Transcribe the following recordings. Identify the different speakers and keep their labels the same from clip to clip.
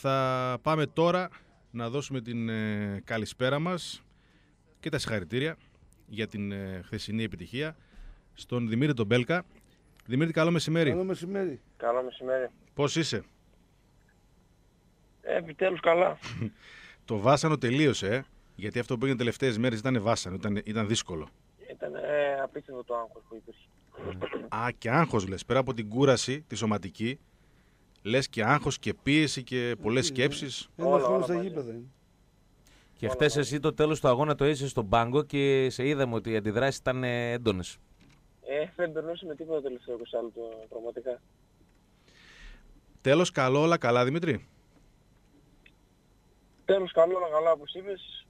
Speaker 1: Θα πάμε τώρα να δώσουμε την ε, καλησπέρα μας και τα συγχαρητήρια για την ε, χθεσινή επιτυχία στον Δημήτρη τον Μπέλκα. Δημήτρη, καλό μεσημέρι.
Speaker 2: Καλό μεσημέρι.
Speaker 3: Καλό μεσημέρι.
Speaker 1: Πώς είσαι;
Speaker 3: Ε, επιτέλους καλά.
Speaker 1: Το βάσανο τελείωσε, ε, γιατί αυτό που έγινε τελευταίες μέρες ήταν βάσανο, ήταν, ήταν δύσκολο.
Speaker 3: Ήταν ε, απίστευτο το άγχος που υπήρχε.
Speaker 1: Α, και άγχος λες, πέρα από την κούραση, τη σωματική, λες και άγχος και πίεση και πολλές σκέψεις.
Speaker 2: Ένας
Speaker 3: Όλα,
Speaker 2: χρόνος
Speaker 3: όλα
Speaker 2: στα
Speaker 3: μαζί.
Speaker 2: γήπεδα είναι.
Speaker 4: Και
Speaker 3: Όλα,
Speaker 4: χθες
Speaker 3: όλα.
Speaker 4: εσύ το τέλος του αγώνα το έζησε στον πάγκο και σε είδαμε ότι οι αντιδράσεις ήταν έντονες.
Speaker 3: Ε, δεν περνούσε με τίποτα το τελευταίο 20 λεπτό, πραγματικά.
Speaker 1: Τέλος, καλό, όλα καλά, Δημήτρη.
Speaker 3: Τέλος καλό, όλα καλά όπως είπες.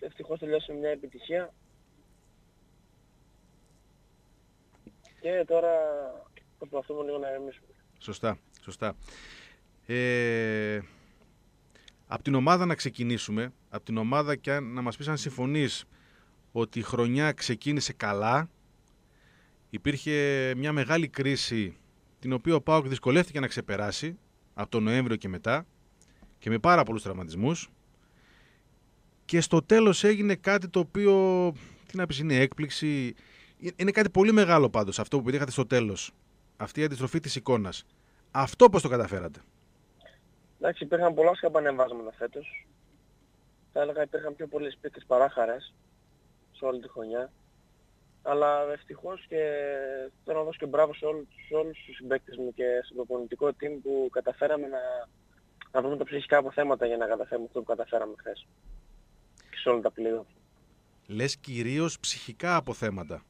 Speaker 3: Ευτυχώς τελειώσαμε μια επιτυχία. Και τώρα προσπαθούμε λίγο να ηρεμήσουμε.
Speaker 1: Σωστά, σωστά. Ε, από την ομάδα να ξεκινήσουμε, από την ομάδα και αν- να μας πεις αν συμφωνείς ότι η χρονιά ξεκίνησε καλά, υπήρχε μια μεγάλη κρίση την οποία ο ΠΑΟΚ δυσκολεύτηκε να ξεπεράσει από τον Νοέμβριο και μετά και με πάρα πολλούς τραυματισμούς και στο τέλος έγινε κάτι το οποίο, τι να πεις, είναι έκπληξη, Ε- είναι κάτι πολύ μεγάλο πάντως αυτό που πετύχατε στο τέλος, αυτή η αντιστροφή της εικόνας. Αυτό πώς το καταφέρατε;
Speaker 3: Εντάξει, υπήρχαν πολλά σκαμπανεβάσματα φέτος. Θα έλεγα υπήρχαν πιο πολλές πίκρες παρά χαρές σε όλη τη χρονιά. Αλλά ευτυχώς και θέλω να δώσω και μπράβο σε όλους, σε όλους τους συμπαίκτες μου και στο προπονητικό team που καταφέραμε να, να βρούμε τα ψυχικά αποθέματα για να καταφέρουμε αυτό που καταφέραμε χθες. Και σε όλα τα πλοία.
Speaker 1: Λες κυρίως ψυχικά αποθέματα.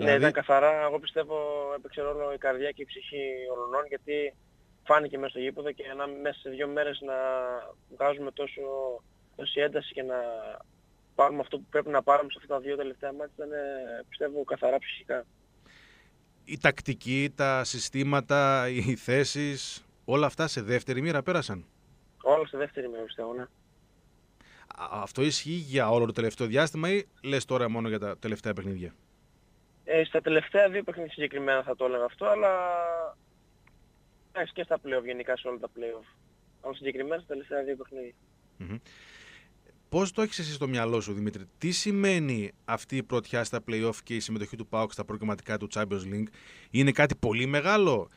Speaker 3: Ναι,
Speaker 1: Δηλαδή-
Speaker 3: ήταν καθαρά, εγώ πιστεύω έπαιξε ρόλο η καρδιά και η ψυχή όλων γιατί φάνηκε μέσα στο γήπεδο και να, μέσα σε δύο μέρες να βγάζουμε τόσο, τόση ένταση και να πάρουμε αυτό που πρέπει να πάρουμε σε αυτά τα δύο τελευταία μάτια ήταν ε, πιστεύω καθαρά ψυχικά.
Speaker 1: Η τακτική, τα συστήματα, οι θέσεις, όλα αυτά σε δεύτερη μοίρα πέρασαν;
Speaker 3: Όλα στη δεύτερη μέρα πιστεύω, ναι.
Speaker 1: Α- Αυτό ισχύει για όλο το τελευταίο διάστημα ή λες τώρα μόνο για τα τελευταία παιχνίδια;
Speaker 3: Ε, στα τελευταία δύο παιχνίδια συγκεκριμένα θα το έλεγα αυτό, αλλά εντάξει και στα playoff γενικά σε όλα τα playoff. Αλλά συγκεκριμένα στα τελευταία δύο παιχνίδια.
Speaker 1: Μμμ. Πώς το έχεις εσύ στο μυαλό σου, Δημήτρη, τι σημαίνει αυτή η πρωτιά στα play-off και η συμμετοχή του ΠΑΟΚ στα προκριματικά του Champions League; Είναι κάτι πολύ μεγάλο,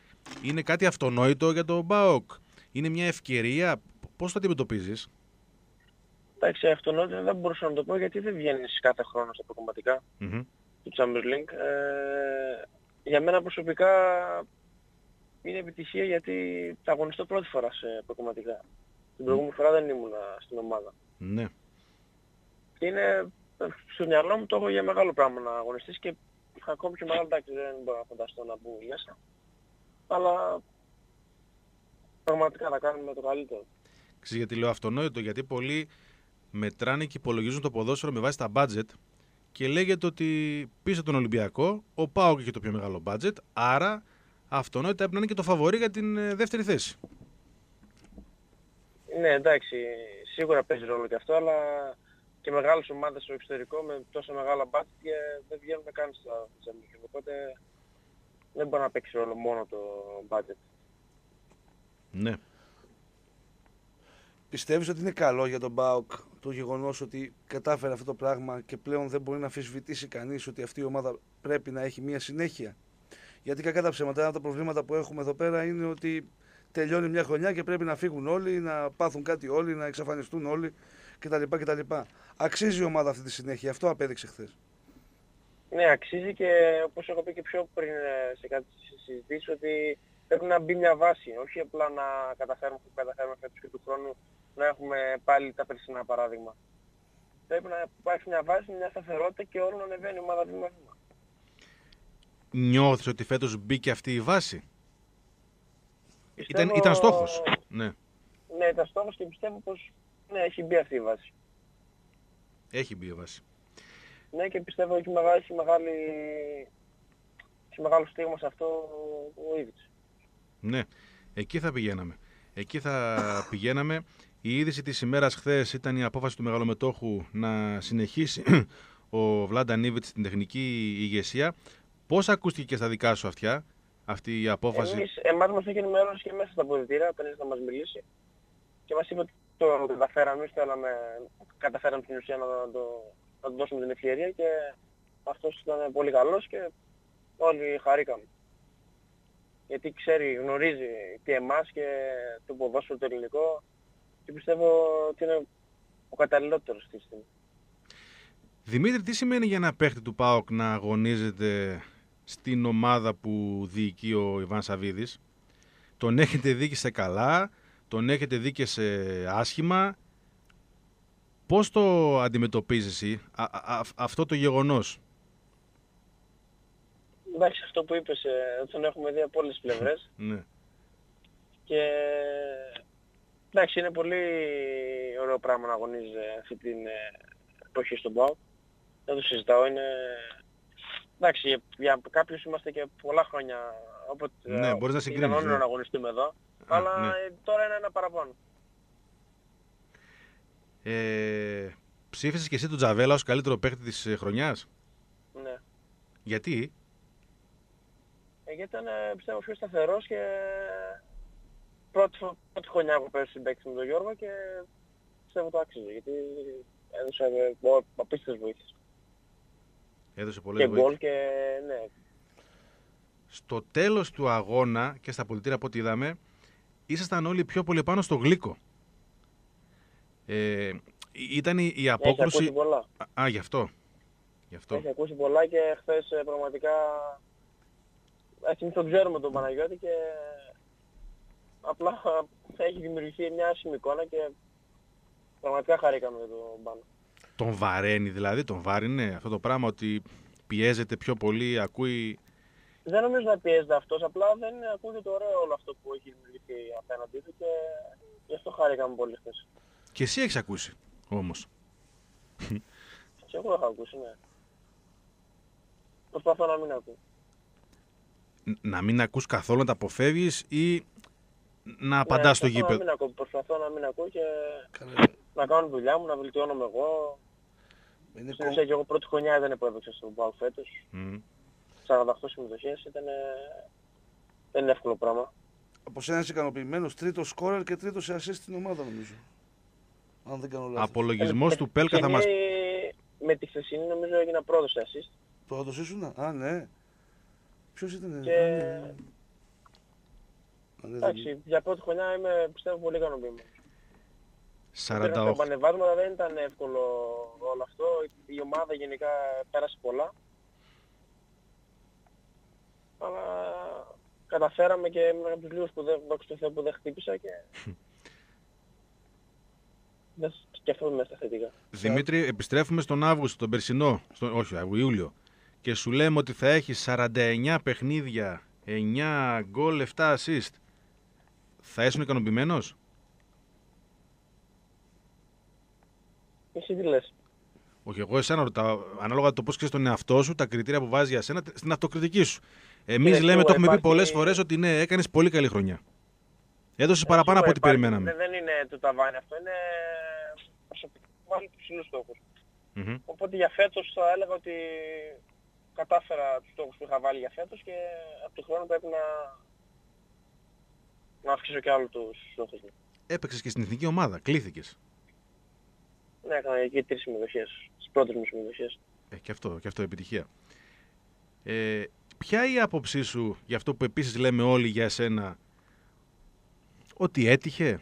Speaker 1: είναι κάτι αυτονόητο για τον ΠΑΟΚ, είναι μια ευκαιρία, πώς το αντιμετωπίζεις;
Speaker 3: Εντάξει, αυτονόητα δεν μπορούσα να το πω γιατί δεν βγαίνεις κάθε χρόνο στα προκομματικά
Speaker 1: Μμμ.
Speaker 3: Του Champions League. Ε, για μένα προσωπικά είναι επιτυχία γιατί θα αγωνιστώ πρώτη φορά σε προκομματικά. Την προηγούμενη φορά δεν ήμουν στην ομάδα.
Speaker 1: Ναι.
Speaker 3: Και είναι στο μυαλό μου το έχω για μεγάλο πράγμα να αγωνιστείς και ακόμη πιο μεγάλο εντάξει δεν μπορώ να φανταστώ να μπουν μέσα. Αλλά πραγματικά θα κάνουμε το καλύτερο.
Speaker 1: Ξέρεις γιατί λέω αυτονόητο, γιατί πολλοί μετράνε και υπολογίζουν το ποδόσφαιρο με βάση τα budget και λέγεται ότι πίσω από τον Ολυμπιακό ο ΠΑΟΚ έχει το πιο μεγάλο budget, άρα αυτονόητα έπρεπε να είναι και το φαβορή για την ε, δεύτερη θέση.
Speaker 3: Ναι, εντάξει, σίγουρα παίζει ρόλο και αυτό, αλλά και μεγάλες ομάδες στο εξωτερικό με τόσα μεγάλα μπάτια δεν βγαίνουν καν στα Champions League. Οπότε δεν μπορεί να παίξει ρόλο μόνο το budget.
Speaker 1: Ναι.
Speaker 2: Πιστεύεις ότι είναι καλό για τον ΠΑΟΚ το γεγονός ότι κατάφερε αυτό το πράγμα και πλέον δεν μπορεί να αμφισβητήσει κανείς ότι αυτή η ομάδα πρέπει να έχει μια συνέχεια. Γιατί κακά τα ψέματα, ένα από τα προβλήματα που έχουμε εδώ πέρα είναι ότι τελειώνει μια χρονιά και πρέπει να φύγουν όλοι, να πάθουν κάτι όλοι, να εξαφανιστούν όλοι κτλ. κτλ. Αξίζει η ομάδα αυτή τη συνέχεια, αυτό απέδειξε χθες.
Speaker 3: Ναι, αξίζει και όπως έχω πει και πιο πριν ε, σε κάτι συζητήσεις ότι πρέπει να μπει μια βάση, όχι απλά να καταφέρουμε αυτό που καταφέρουμε φέτος και του χρόνου να έχουμε πάλι τα περσινά παράδειγμα. Πρέπει να υπάρχει μια βάση, μια σταθερότητα και όλο να ανεβαίνει η ομάδα βήμα-βήμα.
Speaker 1: Νιώθεις ότι φέτος μπήκε αυτή η βάση; Ήταν,
Speaker 3: Πιστεύω-
Speaker 1: ήταν στόχος. Ναι.
Speaker 3: Ναι, ήταν στόχος και πιστεύω πως ναι, έχει μπει αυτή η βάση.
Speaker 1: Έχει μπει η βάση.
Speaker 3: Ναι και πιστεύω έχει, μεγάλη, έχει, μεγάλη, έχει μεγάλο στίγμα σε αυτό ο Ήβιτς.
Speaker 1: Ναι. Εκεί θα πηγαίναμε. Εκεί θα πηγαίναμε. Η είδηση της ημέρας χθες ήταν η απόφαση του μεγαλομετόχου να συνεχίσει ο Βλάντα Νίβιτς στην τεχνική ηγεσία. Πώς ακούστηκε και στα δικά σου αυτιά αυτή η απόφαση;
Speaker 3: Εμείς, εμάς μας έχει ενημερώσει και μέσα στα αποδητήρια όταν ήρθε να μας μιλήσει και μας είπε ότι το καταφέραμε, εμείς θέλαμε, καταφέραμε την ουσία να το, να του δώσουμε την ευκαιρία και αυτός ήταν πολύ καλός και όλοι χαρήκαμε. Γιατί ξέρει, γνωρίζει και εμάς και το ποδόσφαιρο το ελληνικό και πιστεύω ότι είναι ο καταλληλότερος στη στιγμή.
Speaker 1: Δημήτρη, τι σημαίνει για ένα παίχτη του ΠΑΟΚ να αγωνίζεται στην ομάδα που διοικεί ο Ιβάν Σαββίδης; Τον έχετε δει και σε καλά, τον έχετε δει και σε άσχημα. Πώς το αντιμετωπίζεις εσύ α, α, αυτό το γεγονός;
Speaker 3: Εντάξει, αυτό που είπες, ε, τον έχουμε δει από όλες τις πλευρές.
Speaker 1: ναι.
Speaker 3: Και εντάξει, είναι πολύ ωραίο πράγμα να αγωνίζει αυτή την ε, εποχή στον ΠΑΟΚ. Δεν το συζητάω, είναι... Εντάξει, για, για κάποιους είμαστε και πολλά χρόνια, οπότε
Speaker 1: Ναι, μπορείς να συγκρίνεις,
Speaker 3: ήταν όνειρο
Speaker 1: ναι.
Speaker 3: να αγωνιστούμε εδώ. αλλά
Speaker 1: ναι.
Speaker 3: ε, τώρα είναι ένα παραπάνω.
Speaker 1: Ε, ψήφισες και εσύ τον Τζαβέλα ως καλύτερο παίχτη της ε, χρονιάς;
Speaker 3: Ναι.
Speaker 1: Γιατί;
Speaker 3: Ε, γιατί ήταν, ε, πιστεύω, πιο σταθερός και πρώτη, φο- πρώτη χρονιά που πέρασε συμπαίκτης με τον Γιώργο και πιστεύω το άξιζε, γιατί έδωσε ε, μπο- απίστευτες βοήθειες.
Speaker 1: Έδωσε πολλές
Speaker 3: Και
Speaker 1: βοήθειες.
Speaker 3: γκολ και ναι.
Speaker 1: Στο τέλος του αγώνα και στα πολιτήρια από ό,τι είδαμε, ήσασταν όλοι πιο πολύ πάνω στο γλύκο. Ε, ήταν η, η
Speaker 3: Έχει
Speaker 1: απόκρουση...
Speaker 3: ακούσει πολλά.
Speaker 1: Α, γι' αυτό. Γι' αυτό.
Speaker 3: Έχει ακούσει πολλά και χθες ε, πραγματικά έτσι τον ξέρουμε τον Παναγιώτη και απλά έχει δημιουργηθεί μια άσχημη εικόνα και πραγματικά χαρήκαμε για τον Πάνο.
Speaker 1: Τον βαραίνει δηλαδή, τον βάρινε αυτό το πράγμα ότι πιέζεται πιο πολύ, ακούει...
Speaker 3: Δεν νομίζω να πιέζεται αυτός, απλά δεν ακούγεται το ωραίο όλο αυτό που έχει δημιουργηθεί απέναντί του και γι' αυτό χαρήκαμε πολύ χθες.
Speaker 1: Και εσύ έχεις ακούσει όμως.
Speaker 3: Και εγώ έχω ακούσει, ναι. Προσπαθώ να μην ακούω.
Speaker 1: Ν- Να μην ακούς καθόλου, να τα αποφεύγεις ή να
Speaker 3: Ναι,
Speaker 1: απαντάς στο
Speaker 3: προσπαθώ να
Speaker 1: γήπεδο;
Speaker 3: μην ακούω. Προσπαθώ να μην ακούω και
Speaker 2: Καλά.
Speaker 3: να κάνω τη δουλειά μου, να βελτιώνομαι εγώ.
Speaker 2: Είναι
Speaker 3: Στην
Speaker 2: κο-
Speaker 3: ουσία και εγώ πρώτη χρονιά δεν που έδωξα στον ΠΑΟΚ φέτος.
Speaker 1: Μμ.
Speaker 3: 48 συμμετοχές ήταν... Δεν είναι εύκολο πράγμα.
Speaker 2: Από σένα είσαι ικανοποιημένος, τρίτος σκόρερ και τρίτος σε assist στην ομάδα νομίζω. Αν δεν κάνω λάθος.
Speaker 1: Απολογισμός
Speaker 3: Ε,
Speaker 1: του Πέλκα θα μας...
Speaker 3: χθεσινή- Με τη χθεσινή νομίζω έγινα πρώτος σε assist.
Speaker 2: Το έδωσε ήσουν, α ναι. Ποιος ήταν,
Speaker 3: Και-
Speaker 2: α, ναι. Α, ναι, δεν-
Speaker 3: Εντάξει, για πρώτη χρονιά είμαι πιστεύω πολύ ικανοποιημένος. Υπήρχαν
Speaker 1: 48.
Speaker 3: τα επανεβάσματα, δεν ήταν εύκολο όλο αυτό. Η ομάδα γενικά πέρασε πολλά. Αλλά καταφέραμε και ήμουν από τους λίγους που δεν, δόξα τω Θεώ, που δεν χτύπησα και... δεν σκεφτόμουν μέσα στα θετικά.
Speaker 1: Δημήτρη, επιστρέφουμε στον Αύγουστο, τον περσινό, στον, όχι, Αύγου- Ιούλιο. Και σου λέμε ότι θα έχεις 49 παιχνίδια, 9 γκολ, 7 assist. Θα ήσουν ικανοποιημένος;
Speaker 3: Εσύ τι λες;
Speaker 1: Όχι, εγώ εσένα ρωτάω. Ανάλογα το πώς ξέρεις τον εαυτό σου, τα κριτήρια που βάζει για σένα, στην αυτοκριτική σου. Εμείς
Speaker 3: Κοίτα,
Speaker 1: λέμε,
Speaker 3: σίγουρα
Speaker 1: το έχουμε πει
Speaker 3: υπάρχει-
Speaker 1: πολλές φορές, ότι ναι, έκανες πολύ καλή χρονιά. Έδωσες παραπάνω από ό,τι
Speaker 3: Σίγουρα υπάρχει-
Speaker 1: περιμέναμε.
Speaker 3: Δεν, δεν είναι το ταβάνι αυτό, είναι προσωπικό βάλει τους ψηλούς στόχους.
Speaker 1: Μμμ.
Speaker 3: Οπότε για φέτος θα έλεγα ότι κατάφερα τους στόχους που είχα βάλει για φέτος και από του χρόνου πρέπει να, να αυξήσω και άλλο τους στόχους μου.
Speaker 1: Έπαιξες και στην εθνική ομάδα, κλήθηκες.
Speaker 3: Ναι, έκανα εκεί τρεις συμμετοχές, τις πρώτες μου συμμετοχές.
Speaker 1: Ε, και αυτό, και αυτό επιτυχία. Ε, ποια η άποψή σου για αυτό που επίσης λέμε όλοι για εσένα, ότι έτυχε,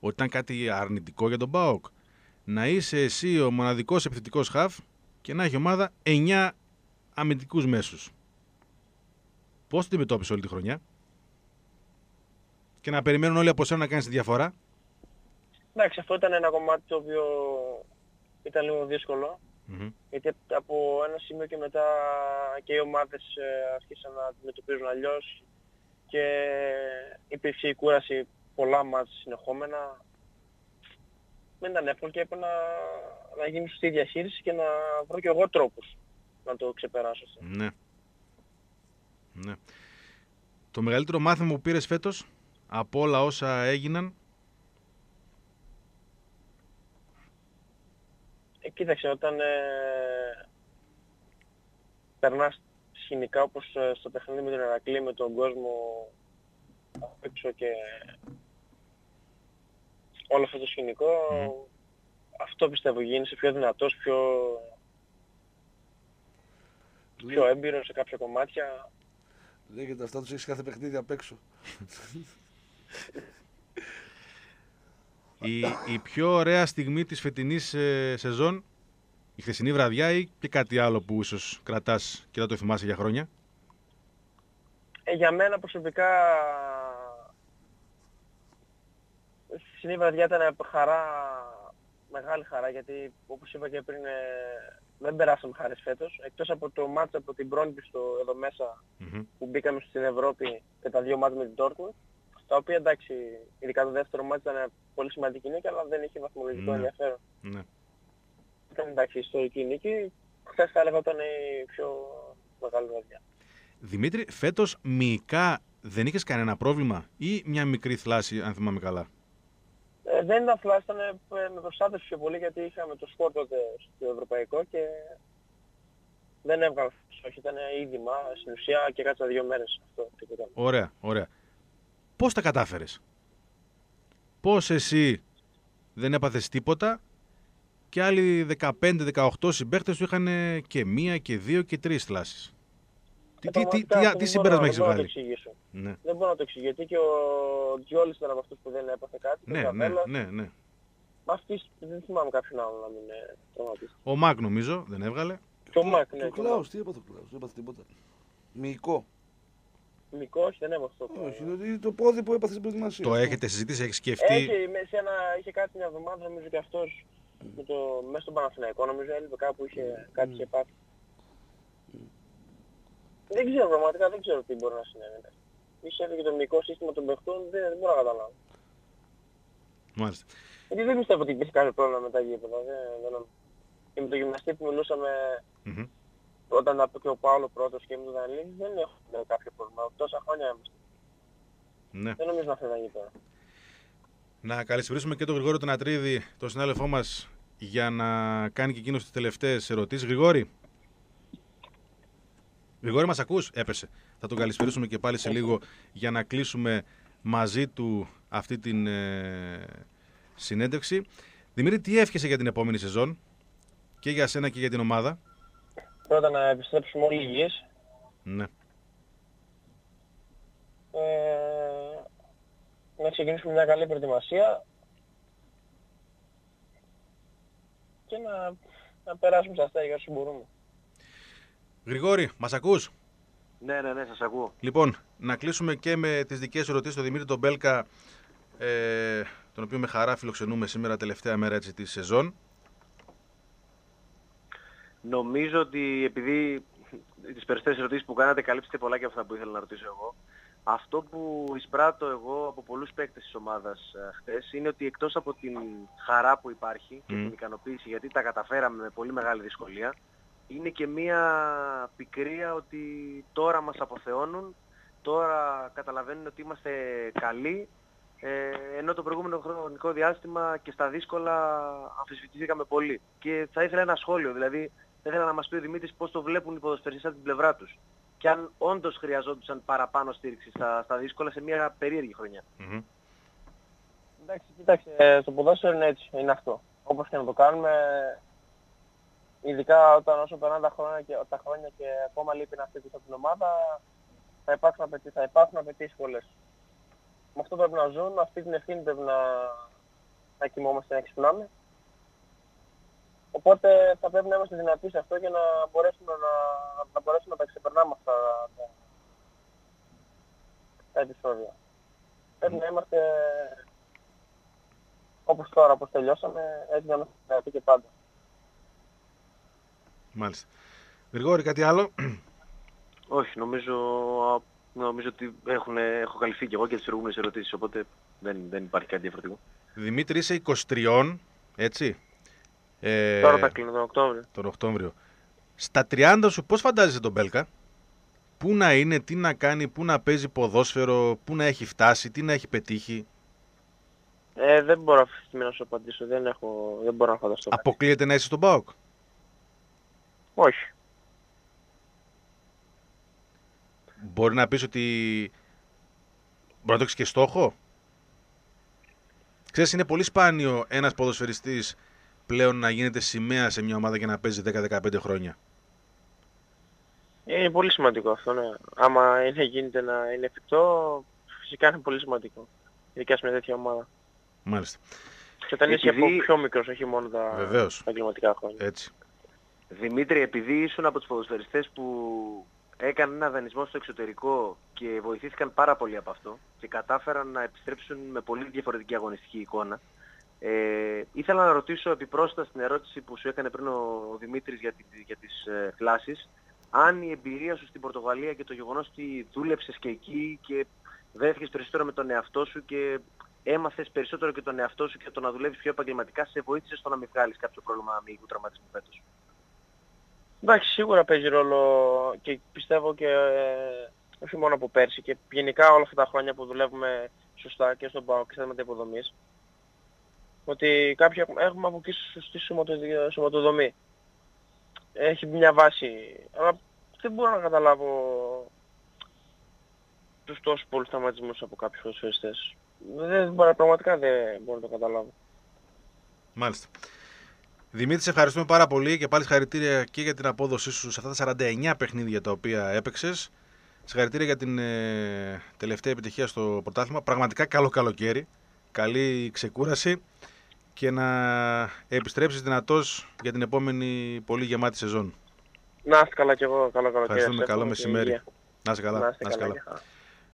Speaker 1: ότι ήταν κάτι αρνητικό για τον ΠΑΟΚ, να είσαι εσύ ο μοναδικός επιθετικός χαφ και να έχει ομάδα 9 αμυντικούς μέσους. Πώς την αντιμετώπισες όλη τη χρονιά; Και να περιμένουν όλοι από σένα να κάνεις τη διαφορά;
Speaker 3: Εντάξει, αυτό ήταν ένα κομμάτι το οποίο ήταν λίγο δύσκολο.
Speaker 1: Μμμ.
Speaker 3: Γιατί από ένα σημείο και μετά και οι ομάδες ε, άρχισαν να αντιμετωπίζουν αλλιώς και υπήρξε η κούραση πολλά μάτς συνεχόμενα. Δεν ήταν εύκολο και έπρεπε να, να γίνεις σωστή διαχείριση και να βρω και εγώ τρόπους να το ξεπεράσω. αυτό.
Speaker 1: Ναι. ναι. Το μεγαλύτερο μάθημα που πήρες φέτος από όλα όσα έγιναν;
Speaker 3: Ε, κοίταξε, όταν ε, περνάς σκηνικά όπως ε, στο παιχνίδι με τον Ερακλή, με τον κόσμο απ' έξω και όλο αυτό το σκηνικό. Αυτό πιστεύω γίνεσαι πιο δυνατός, πιο, πιο έμπειρος σε κάποια κομμάτια.
Speaker 2: Λέγεται αυτά τους έχεις κάθε παιχνίδι απ' έξω.
Speaker 1: Η, η πιο ωραία στιγμή της φετινής ε, σεζόν, η χθεσινή βραδιά ή και κάτι άλλο που ίσως κρατάς και δεν το θυμάσαι για χρόνια;
Speaker 3: Ε, για μένα προσωπικά η χθεσινή βραδιά ήταν χαρά, μεγάλη χαρά γιατί όπως είπα και πριν ε, δεν περάσαμε χάρες φέτος. Εκτός από το μάτς από την Μπρόνιπη στο εδώ μέσα
Speaker 1: Μμμ.
Speaker 3: που μπήκαμε στην Ευρώπη και τα δύο μάτς με την Dortmund τα οποία εντάξει, ειδικά το δεύτερο μάτς ήταν πολύ σημαντική νίκη αλλά δεν είχε βαθμολογικό
Speaker 1: Ναι.
Speaker 3: ενδιαφέρον.
Speaker 1: Ναι.
Speaker 3: Ήταν εντάξει ιστορική νίκη. Χθες θα έλεγα ήταν η πιο μεγάλη βραδιά.
Speaker 1: Δημήτρη, φέτος μυϊκά δεν είχες κανένα πρόβλημα ή μια μικρή θλάση, αν θυμάμαι καλά;
Speaker 3: Ε, δεν ήταν φλάστα, ήταν ε, με προστάτευση πιο πολύ γιατί είχαμε το σπορ τότε στο ευρωπαϊκό και δεν έβγαλα όχι, ήταν είδημα στην ουσία και κάτσα δύο μέρες αυτό. τίποτα.
Speaker 1: Ωραία, ωραία. Πώς τα κατάφερες; Πώς εσύ δεν έπαθες τίποτα και άλλοι 15-18 συμπαίχτες σου είχαν και μία και δύο και τρεις θλάσεις; Τι, τι, τι,
Speaker 3: Πραγματικά
Speaker 1: τι,
Speaker 3: αυτό
Speaker 1: τι
Speaker 3: δεν
Speaker 1: συμπέρασμα
Speaker 3: μπορώ-
Speaker 1: έχεις
Speaker 3: δεν μπορώ να το
Speaker 1: βγάλει;
Speaker 3: εξηγήσω.
Speaker 1: Ναι,
Speaker 3: Δεν μπορώ να το εξηγήσω γιατί και ο Τζιόλης ήταν από αυτούς που δεν έπαθε κάτι.
Speaker 1: ναι,
Speaker 3: ο
Speaker 1: ναι,
Speaker 3: Καβέλας.
Speaker 1: ναι, ναι.
Speaker 3: Μα αυτής δεν θυμάμαι κάποιον άλλο να μην είναι τραυματίστηκε.
Speaker 1: Ο Μακ νομίζω δεν έβγαλε.
Speaker 3: Και ο Μακ, ναι.
Speaker 2: Το
Speaker 3: και ο Μακ.
Speaker 2: Κλάους, τι έπαθε ο Κλάους, δεν έπαθε τίποτα. Μυϊκό.
Speaker 3: Μικρό, όχι, δεν έμαθε αυτό.
Speaker 2: Όχι, είναι το πόδι που έπαθε στην προετοιμασία.
Speaker 1: Το
Speaker 2: Αυτό.
Speaker 1: έχετε συζητήσει, έχεις σκεφτεί;
Speaker 3: Έχει, με- σε ένα, είχε κάτι μια εβδομάδα νομίζω και αυτός με το, μέσα στον Παναθηναϊκό νομίζω έλειπε κάπου είχε, κάτι είχε πάθει. Δεν ξέρω πραγματικά, δεν ξέρω τι μπορεί να συνέβη. Ίσως και το μυϊκό σύστημα των παιχτών δεν, δεν μπορώ να καταλάβω.
Speaker 1: Μάλιστα.
Speaker 3: Γιατί δεν πιστεύω ότι υπήρχε κάποιο πρόβλημα με τα γήπεδα. Δεν, δεν, νομίζω. και με το γυμναστή που μιλούσαμε
Speaker 1: Μμμ.
Speaker 3: όταν τα είπε και ο Παύλο πρώτος και με τον Δανίλη δεν έχουμε κάποιο πρόβλημα. Τόσα χρόνια είμαστε.
Speaker 1: Ναι.
Speaker 3: Δεν νομίζω να φεύγει γήπεδα.
Speaker 1: Να καλησπερίσουμε και τον Γρηγόριο Τονατρίδη, τον συνάδελφό μας, για να κάνει και εκείνος τις τελευταίες ερωτήσεις. Γρηγόρη. Γρηγόρη, μας ακούς, έπεσε. Θα τον καλησπερίσουμε και πάλι σε λίγο για να κλείσουμε μαζί του αυτή την ε, συνέντευξη. Δημήτρη, τι εύχεσαι για την επόμενη σεζόν και για σένα και για την ομάδα;
Speaker 3: Πρώτα να επιστρέψουμε όλοι υγιείς.
Speaker 1: Ναι.
Speaker 3: Ε, να ξεκινήσουμε μια καλή προετοιμασία και να, να περάσουμε στα αστέρια όσο μπορούμε.
Speaker 1: Γρηγόρη, μας ακούς;
Speaker 5: Ναι, ναι, ναι, σας ακούω.
Speaker 1: Λοιπόν, να κλείσουμε και με τις δικές ερωτήσεις στον Δημήτρη τον Μπέλκα, ε, τον οποίο με χαρά φιλοξενούμε σήμερα τελευταία μέρα έτσι, της σεζόν.
Speaker 5: Νομίζω ότι επειδή τις περισσότερες ερωτήσεις που κάνατε καλύψετε πολλά και από αυτά που ήθελα να ρωτήσω εγώ. Αυτό που εισπράττω εγώ από πολλούς παίκτες της ομάδας ε, χτες είναι ότι εκτός από την χαρά που υπάρχει και
Speaker 1: Μμ.
Speaker 5: την ικανοποίηση γιατί τα καταφέραμε με πολύ μεγάλη δυσκολία είναι και μία πικρία ότι τώρα μας αποθεώνουν, τώρα καταλαβαίνουν ότι είμαστε καλοί ε, ενώ το προηγούμενο χρονικό διάστημα και στα δύσκολα αμφισβητηθήκαμε πολύ. Και θα ήθελα ένα σχόλιο, δηλαδή θα ήθελα να μας πει ο Δημήτρης πώς το βλέπουν οι ποδοσφαιριστές από την πλευρά τους. Και αν όντως χρειαζόντουσαν παραπάνω στήριξη στα, στα δύσκολα σε μια περίεργη χρονιά.
Speaker 1: Μμμ.
Speaker 3: Εντάξει, κοίταξε, ε, το ποδόσφαιρο είναι έτσι, είναι αυτό. Όπως και να το κάνουμε, ειδικά όταν όσο περνάνε τα χρόνια και, τα χρόνια και ακόμα λείπει ένα θέτης από την ομάδα, θα υπάρχουν, απαιτήσει, θα υπάρχουν απαιτήσεις πολλές. Με αυτό πρέπει να ζουν, με αυτή την ευθύνη πρέπει να, να κοιμόμαστε, να ξυπνάμε. Οπότε θα πρέπει να είμαστε δυνατοί σε αυτό και να μπορέσουμε να, να, μπορέσουμε να τα ξεπερνάμε αυτά τα, τα επεισόδια. Πρέπει να είμαστε όπως τώρα, όπως τελειώσαμε, έτσι να είμαστε δυνατοί και πάντα.
Speaker 1: Μάλιστα. Γρηγόρη, κάτι άλλο;
Speaker 5: Όχι, νομίζω, νομίζω ότι έχουν, έχω καλυφθεί και εγώ και τις προηγούμενες ερωτήσεις, οπότε δεν, δεν υπάρχει κάτι διαφορετικό.
Speaker 1: Δημήτρη, είσαι 23, έτσι; Ε,
Speaker 3: Τώρα θα κλείνω τον Οκτώβριο.
Speaker 1: τον Οκτώβριο. Στα 30 σου πώς φαντάζεσαι τον Μπέλκα; Πού να είναι, τι να κάνει, πού να παίζει ποδόσφαιρο, πού να έχει φτάσει, τι να έχει πετύχει;
Speaker 3: Ε, δεν μπορώ αυτή τη στιγμή να σου απαντήσω. Δεν, έχω, δεν μπορώ να φανταστώ. κάτι.
Speaker 1: Αποκλείεται να είσαι στον ΠΑΟΚ;
Speaker 3: Όχι.
Speaker 1: Μπορεί να πεις ότι μπορεί να το έχεις και στόχο; Ξέρεις, είναι πολύ σπάνιο ένας ποδοσφαιριστής πλέον να γίνεται σημαία σε μια ομάδα και να παίζει 10-15 χρόνια.
Speaker 3: Είναι πολύ σημαντικό αυτό, ναι. Άμα είναι, γίνεται να είναι εφικτό, φυσικά είναι πολύ σημαντικό. Ειδικά σε μια τέτοια ομάδα.
Speaker 1: Μάλιστα.
Speaker 3: Και όταν είσαι
Speaker 5: Επειδή-
Speaker 3: από πιο μικρός, όχι μόνο τα
Speaker 1: Βεβαίως.
Speaker 3: επαγγελματικά χρόνια.
Speaker 1: Έτσι.
Speaker 5: Δημήτρη, επειδή ήσουν από τους ποδοσφαιριστές που έκαναν ένα δανεισμό στο εξωτερικό και βοηθήθηκαν πάρα πολύ από αυτό και κατάφεραν να επιστρέψουν με πολύ διαφορετική αγωνιστική εικόνα, ε, ήθελα να ρωτήσω επιπρόσθετα στην ερώτηση που σου έκανε πριν ο Δημήτρης για, τη, για τις ε, κλάσεις, αν η εμπειρία σου στην Πορτογαλία και το γεγονός ότι δούλεψες και εκεί και βρέθηκες περισσότερο με τον εαυτό σου και έμαθες περισσότερο και τον εαυτό σου και το να δουλεύεις πιο επαγγελματικά σε βοήθησε στο να μην βγάλεις κάποιο πρόβλημα αμυγού τραυματισμού φέτος;
Speaker 3: Εντάξει, σίγουρα παίζει ρόλο και πιστεύω και ε, όχι μόνο από πέρσι και γενικά όλα αυτά τα χρόνια που δουλεύουμε σωστά και στον ΠΑΟ και στα θέματα υποδομής ότι κάποιοι έχουμε- έχουμε από εκεί σωστή σωματοδο- σωματοδομή. Έχει μια βάση, αλλά δεν μπορώ να καταλάβω τους τόσους πολλούς τραυματισμούς από κάποιους ποδοσφαιριστές. Δεν, μπορώ- πραγματικά δεν μπορώ να το καταλάβω.
Speaker 1: Μάλιστα. Δημήτρη, σε ευχαριστούμε πάρα πολύ και πάλι συγχαρητήρια και για την απόδοσή σου σε αυτά τα 49 παιχνίδια τα οποία έπαιξες. Συγχαρητήρια για την ε, τελευταία επιτυχία στο πρωτάθλημα. Πραγματικά καλό καλοκαίρι. Καλή ξεκούραση και να επιστρέψεις δυνατός για την επόμενη πολύ γεμάτη σεζόν.
Speaker 3: Να είστε καλά κι εγώ, καλό καλοκαίρι.
Speaker 1: Ευχαριστούμε.
Speaker 3: σας
Speaker 1: Καλό
Speaker 3: εύχομαι και
Speaker 1: μεσημέρι.
Speaker 3: υγεία.
Speaker 1: Να είσαι καλά.
Speaker 3: Να είστε
Speaker 1: να είσαι
Speaker 3: καλά.
Speaker 1: καλά.
Speaker 3: και χαρά.